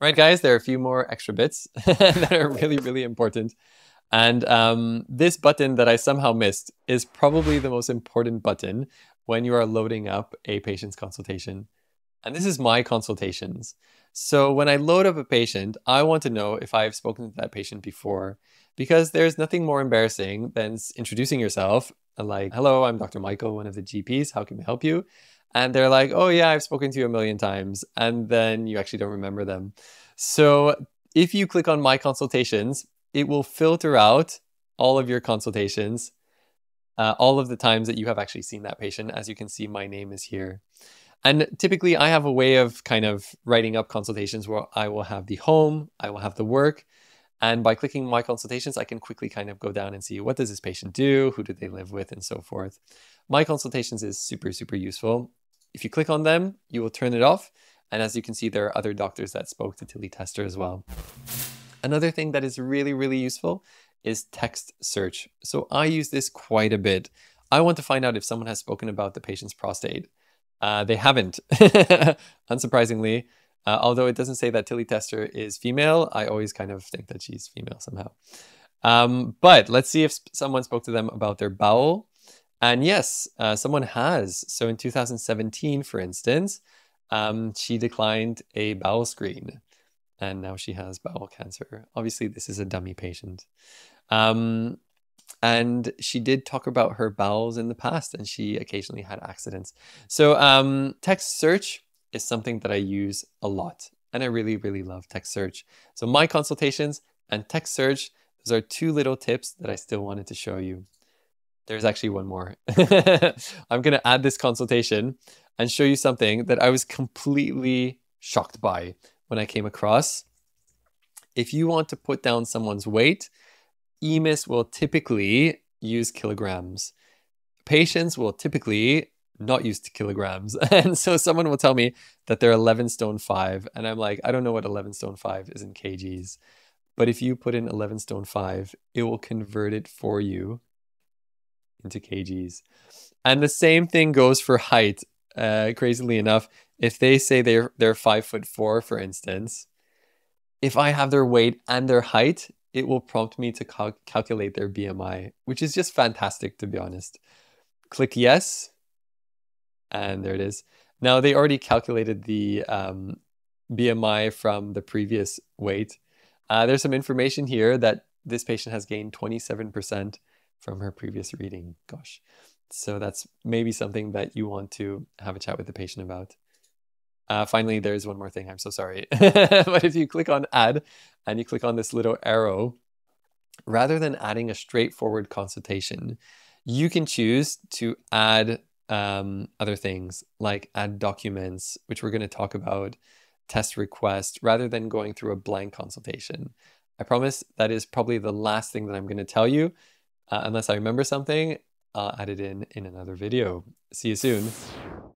Right, guys, there are a few more extra bits that are really, really important. And um, this button that I somehow missed is probably the most important button when you are loading up a patient's consultation. And this is my consultations. So when I load up a patient, I want to know if I've spoken to that patient before, because there's nothing more embarrassing than introducing yourself like, hello, I'm Dr. Michael, one of the GPs. How can we help you? And they're like, oh, yeah, I've spoken to you a million times. And then you actually don't remember them. So if you click on My Consultations, it will filter out all of your consultations, uh, all of the times that you have actually seen that patient. As you can see, my name is here. And typically, I have a way of kind of writing up consultations where I will have the home, I will have the work, and by clicking my consultations, I can quickly kind of go down and see what does this patient do, who do they live with, and so forth. My consultations is super, super useful. If you click on them, you will turn it off. And as you can see, there are other doctors that spoke to Tilly Tester as well. Another thing that is really, really useful is text search. So I use this quite a bit. I want to find out if someone has spoken about the patient's prostate. Uh, they haven't, unsurprisingly. Uh, although it doesn't say that Tilly Tester is female, I always kind of think that she's female somehow. Um, but let's see if someone spoke to them about their bowel. And yes, uh, someone has. So in 2017, for instance, um, she declined a bowel screen and now she has bowel cancer. Obviously, this is a dummy patient. Um, and she did talk about her bowels in the past and she occasionally had accidents. So, um, text search is something that I use a lot. And I really, really love text search. So my consultations and text search, those are two little tips that I still wanted to show you. There's actually one more. I'm going to add this consultation and show you something that I was completely shocked by when I came across. If you want to put down someone's weight, EMIS will typically use kilograms. Patients will typically not used to kilograms. And so someone will tell me that they're 11 stone 5. And I'm like, I don't know what 11 stone 5 is in kgs. But if you put in 11 stone 5, it will convert it for you into kgs. And the same thing goes for height. Uh, crazily enough, if they say they're they're five foot four, for instance, if I have their weight and their height, it will prompt me to cal- calculate their BMI, which is just fantastic to be honest. Click yes, and there it is. Now they already calculated the um, BMI from the previous weight. Uh, there's some information here that this patient has gained 27% from her previous reading. Gosh. So that's maybe something that you want to have a chat with the patient about. Uh, finally, there's one more thing. I'm so sorry. but if you click on add and you click on this little arrow, rather than adding a straightforward consultation, you can choose to add um, other things like add documents, which we're going to talk about, test request, rather than going through a blank consultation. I promise that is probably the last thing that I'm going to tell you. Uh, unless I remember something, I'll add it in in another video. See you soon.